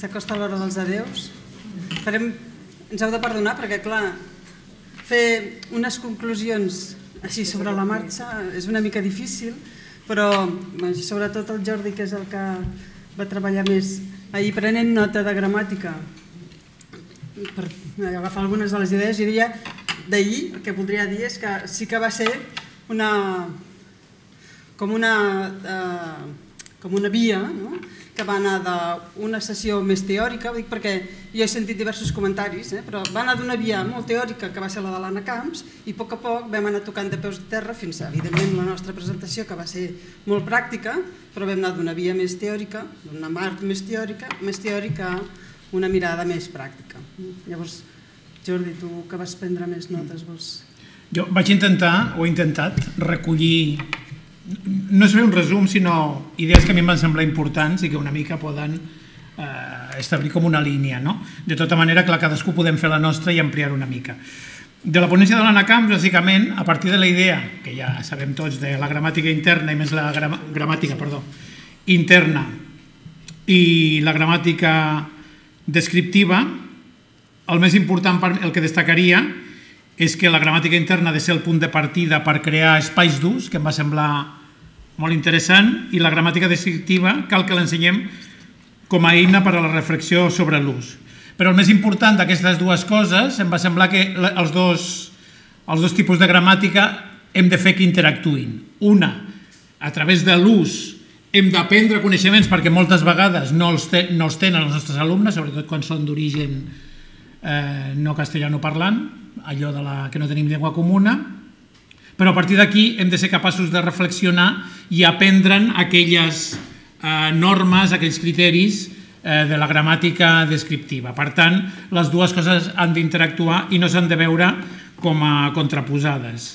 s'acosta l'hora dels adeus. Farem, ens heu de perdonar perquè, clar, fer unes conclusions així sobre la marxa és una mica difícil, però sobretot el Jordi, que és el que va treballar més ahir prenent nota de gramàtica per agafar algunes de les idees, i diria d'ahir, el que voldria dir és que sí que va ser una, com una, eh, com una via no? Que va anar d'una sessió més teòrica, dic perquè jo he sentit diversos comentaris, eh, però va anar d'una via molt teòrica, que va ser la de l'Anna Camps, i a poc a poc vam anar tocant de peus de terra fins a, evidentment, la nostra presentació, que va ser molt pràctica, però vam anar d'una via més teòrica, d'una marc més teòrica, més teòrica una mirada més pràctica. Llavors, Jordi, tu que vas prendre més notes, vols... Jo vaig intentar, o he intentat, recollir, no és un resum, sinó idees que a mi em van semblar importants i que una mica poden eh, establir com una línia. No? De tota manera, clar, cadascú podem fer la nostra i ampliar una mica. De la ponència de l'Anna Camps, bàsicament, a partir de la idea, que ja sabem tots, de la gramàtica interna i més la gram gramàtica, perdó, interna i la gramàtica descriptiva, el més important, el que destacaria, és que la gramàtica interna ha de ser el punt de partida per crear espais d'ús, que em va semblar molt interessant, i la gramàtica descriptiva cal que l'ensenyem com a eina per a la reflexió sobre l'ús. Però el més important d'aquestes dues coses em va semblar que els dos, els dos tipus de gramàtica hem de fer que interactuïn. Una, a través de l'ús hem d'aprendre coneixements perquè moltes vegades no els, ten, no els tenen els nostres alumnes, sobretot quan són d'origen eh, no castellano parlant, allò de la, que no tenim llengua comuna, però a partir d'aquí hem de ser capaços de reflexionar i aprendre'n aquelles eh, normes, aquells criteris eh, de la gramàtica descriptiva. Per tant, les dues coses han d'interactuar i no s'han de veure com a contraposades.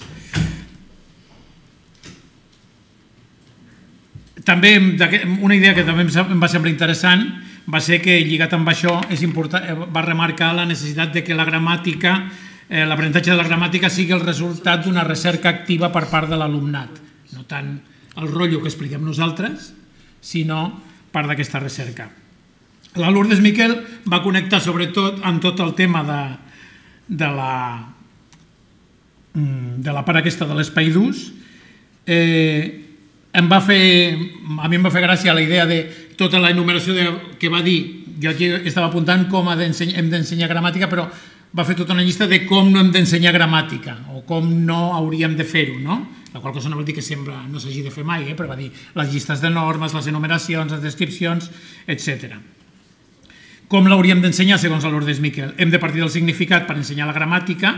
També una idea que també em va semblar interessant va ser que lligat amb això és important, eh, va remarcar la necessitat de que la gramàtica, eh, l'aprenentatge de la gramàtica sigui el resultat d'una recerca activa per part de l'alumnat, no tant el rotllo que expliquem nosaltres, sinó part d'aquesta recerca. La Lourdes Miquel va connectar sobretot amb tot el tema de, de la mm, de la part aquesta de l'espai d'ús eh, em va fer, a mi em va fer gràcia la idea de tota la enumeració de, que va dir, jo aquí estava apuntant com hem d'ensenyar gramàtica, però va fer tota una llista de com no hem d'ensenyar gramàtica o com no hauríem de fer-ho, no? La qual cosa no vol dir que sempre no s'hagi de fer mai, eh? però va dir les llistes de normes, les enumeracions, les descripcions, etc. Com l'hauríem d'ensenyar segons l'Ordes Miquel? Hem de partir del significat per ensenyar la gramàtica,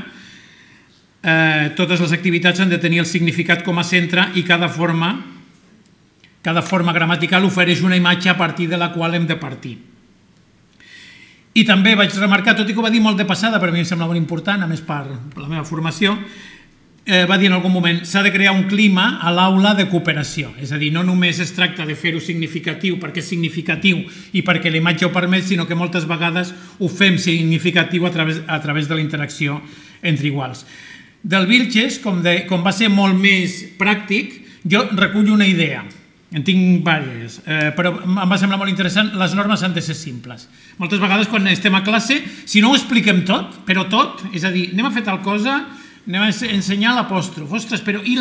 eh, totes les activitats han de tenir el significat com a centre i cada forma cada forma gramatical ofereix una imatge a partir de la qual hem de partir. I també vaig remarcar, tot i que ho va dir molt de passada, però a mi em sembla molt important, a més per la meva formació, eh, va dir en algun moment, s'ha de crear un clima a l'aula de cooperació. És a dir, no només es tracta de fer-ho significatiu perquè és significatiu i perquè la imatge ho permet, sinó que moltes vegades ho fem significatiu a través, a través de la interacció entre iguals. Del Vilches, com, de, com va ser molt més pràctic, jo recullo una idea, en tinc diverses, eh, però em va semblar molt interessant, les normes han de ser simples. Moltes vegades quan estem a classe, si no ho expliquem tot, però tot, és a dir, anem a fer tal cosa, anem a ensenyar l'apòstrof, ostres, però i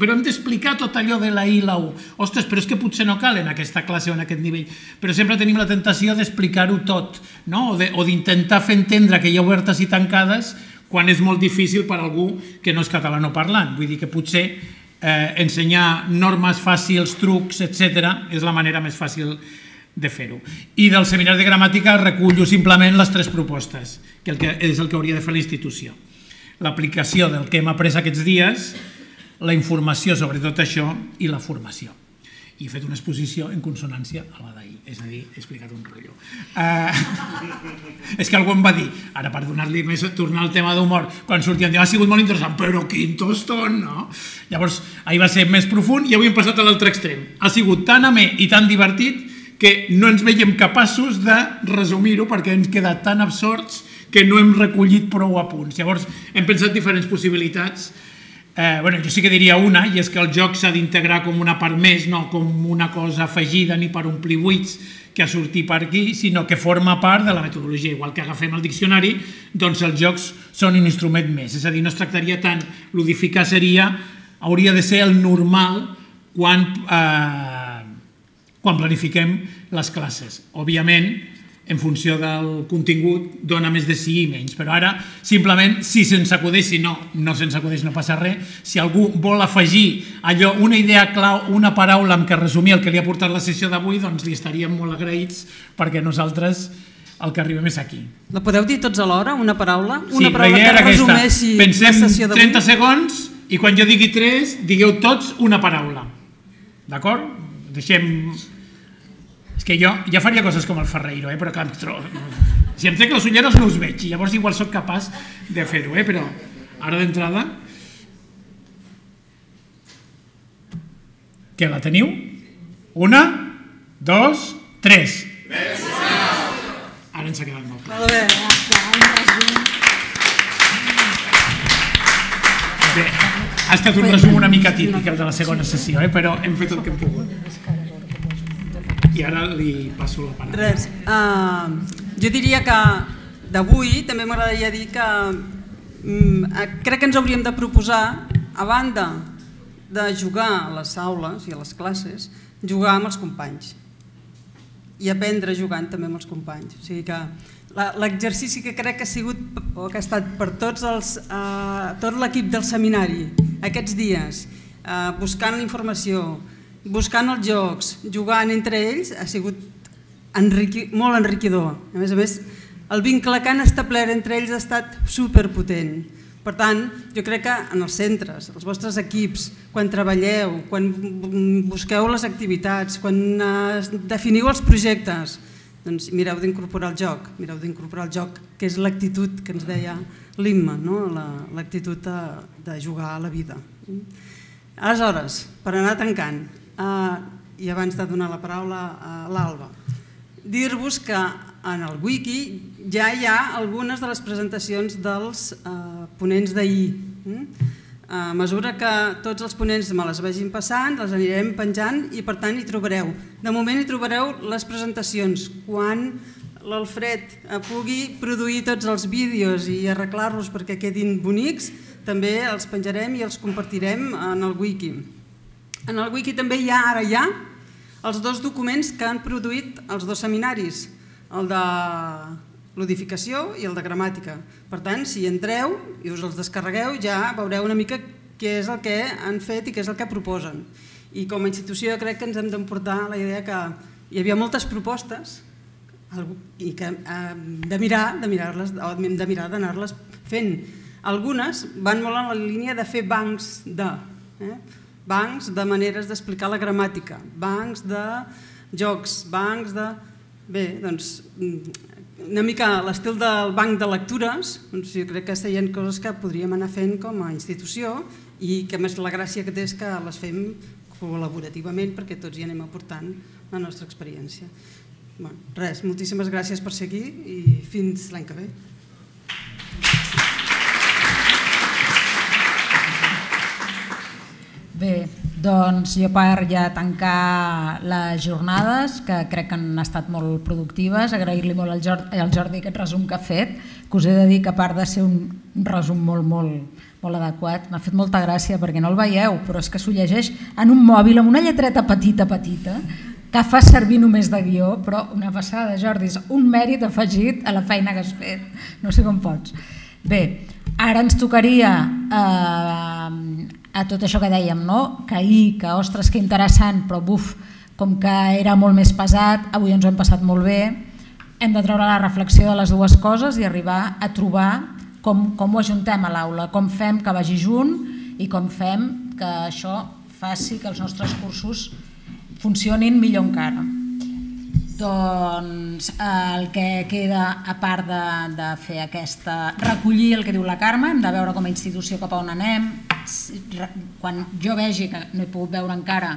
però hem d'explicar tot allò de la i la u, ostres, però és que potser no cal en aquesta classe o en aquest nivell, però sempre tenim la tentació d'explicar-ho tot, no? o d'intentar fer entendre que hi ha obertes i tancades quan és molt difícil per algú que no és catalanoparlant, vull dir que potser eh, ensenyar normes fàcils, trucs, etc. és la manera més fàcil de fer-ho. I del seminari de gramàtica recullo simplement les tres propostes, que, el que és el que hauria de fer la institució. L'aplicació del que hem après aquests dies, la informació sobre tot això i la formació i he fet una exposició en consonància a la d'ahir, és a dir, he explicat un rotllo. Uh, és que algú em va dir, ara per donar-li més, tornar al tema d'humor, quan sortia, ha sigut molt interessant, però quin tostón, no? Llavors, ahir va ser més profund i avui hem passat a l'altre extrem. Ha sigut tan amè i tan divertit que no ens veiem capaços de resumir-ho perquè ens queda tan absorts que no hem recollit prou apunts. Llavors, hem pensat diferents possibilitats Eh, bueno, jo sí que diria una, i és que el joc s'ha d'integrar com una part més, no com una cosa afegida ni per omplir buits, que ha sortit per aquí, sinó que forma part de la metodologia. Igual que agafem el diccionari, doncs els jocs són un instrument més. És a dir, no es tractaria tant, ludificar seria, hauria de ser el normal quan, eh, quan planifiquem les classes. Òbviament, en funció del contingut, dona més de sí i menys. Però ara, simplement, si se'ns acudeix, si no, no se'ns acudeix, no passa res. Si algú vol afegir allò, una idea clau, una paraula amb què resumir el que li ha portat la sessió d'avui, doncs li estaríem molt agraïts perquè nosaltres el que arribem és aquí. La podeu dir tots alhora, una paraula? Una sí, paraula que resumeixi Pensem la sessió d'avui? 30 segons i quan jo digui 3, digueu tots una paraula. D'acord? Deixem és que jo ja faria coses com el Ferreiro, eh? però clar, em tro... si em trec les ulleres no us veig, i llavors igual sóc capaç de fer-ho, eh? però ara d'entrada... Què, la teniu? Una, dos, tres. Ara ens ha quedat molt clar. Molt bé. Bé, ha estat un resum una mica típic el de la segona sessió, eh? però hem fet el que hem pogut. I ara li passo la paraula. Res. Uh, jo diria que d'avui també m'agradaria dir que um, crec que ens hauríem de proposar, a banda de jugar a les aules i a les classes, jugar amb els companys i aprendre jugant també amb els companys. O sigui que l'exercici que crec que ha sigut o que ha estat per tots els, eh, tot l'equip del seminari aquests dies, eh, buscant la informació, buscant els jocs, jugant entre ells, ha sigut enriqui, molt enriquidor. A més a més, el vincle que han establert entre ells ha estat superpotent. Per tant, jo crec que en els centres, els vostres equips, quan treballeu, quan busqueu les activitats, quan eh, definiu els projectes, doncs mireu d'incorporar el joc, mireu d'incorporar el joc, que és l'actitud que ens deia l'Imma, no? l'actitud de, de jugar a la vida. Aleshores, per anar tancant, eh, i abans de donar la paraula a l'Alba. Dir-vos que en el wiki ja hi ha algunes de les presentacions dels eh, ponents d'ahir. Mm? A mesura que tots els ponents me les vagin passant, les anirem penjant i per tant hi trobareu. De moment hi trobareu les presentacions. Quan l'Alfred pugui produir tots els vídeos i arreglar-los perquè quedin bonics, també els penjarem i els compartirem en el wiki. En el wiki també hi ha, ara ja, els dos documents que han produït els dos seminaris, el de l'odificació i el de gramàtica. Per tant, si entreu i us els descarregueu, ja veureu una mica què és el que han fet i què és el que proposen. I com a institució crec que ens hem d'emportar la idea que hi havia moltes propostes i que de mirar de mirar-les o de mirar d'anar-les fent. Algunes van molt en la línia de fer bancs de... Eh? Bancs de maneres d'explicar la gramàtica, bancs de jocs, bancs de... Bé, doncs, mm, una mica l'estil del banc de lectures, doncs jo crec que serien coses que podríem anar fent com a institució i que més la gràcia que té és que les fem col·laborativament perquè tots hi anem aportant la nostra experiència. Bueno, res, moltíssimes gràcies per ser aquí i fins l'any que ve. Bé, doncs jo per ja tancar les jornades, que crec que han estat molt productives, agrair-li molt al Jordi, al Jordi aquest resum que ha fet, que us he de dir que a part de ser un resum molt, molt, molt adequat, m'ha fet molta gràcia perquè no el veieu, però és que s'ho llegeix en un mòbil amb una lletreta petita, petita, que fa servir només de guió, però una passada, Jordi, és un mèrit afegit a la feina que has fet. No sé com pots. Bé, ara ens tocaria eh, a tot això que dèiem, no? que ahir, que ostres, que interessant, però buf, com que era molt més pesat, avui ens ho hem passat molt bé, hem de treure la reflexió de les dues coses i arribar a trobar com, com ho ajuntem a l'aula, com fem que vagi junt i com fem que això faci que els nostres cursos funcionin millor encara. Doncs el que queda, a part de, de fer aquesta... recollir el que diu la Carme, hem de veure com a institució cap a on anem, quan jo vegi, que no he pogut veure encara,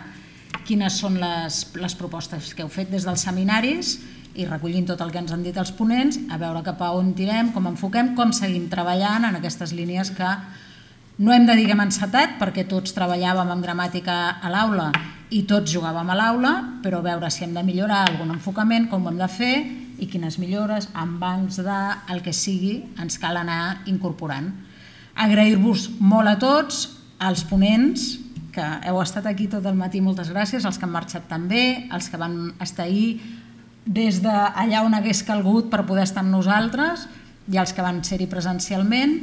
quines són les, les propostes que heu fet des dels seminaris i recollint tot el que ens han dit els ponents, a veure cap a on tirem, com enfoquem, com seguim treballant en aquestes línies que no hem de dir que hem encetat perquè tots treballàvem amb gramàtica a l'aula i tots jugàvem a l'aula, però veure si hem de millorar algun enfocament, com ho hem de fer i quines millores, amb bancs de el que sigui, ens cal anar incorporant. Agrair-vos molt a tots, als ponents, que heu estat aquí tot el matí, moltes gràcies, els que han marxat també, els que van estar ahir des d'allà on hagués calgut per poder estar amb nosaltres i els que van ser-hi presencialment.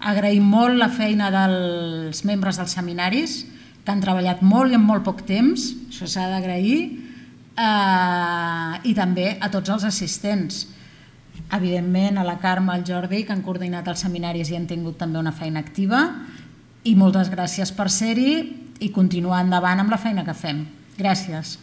Agraïm molt la feina dels membres dels seminaris, han treballat molt i en molt poc temps, això s'ha d'agrair, eh, i també a tots els assistents. Evidentment, a la Carme, al Jordi, que han coordinat els seminaris i han tingut també una feina activa, i moltes gràcies per ser-hi i continuar endavant amb la feina que fem. Gràcies.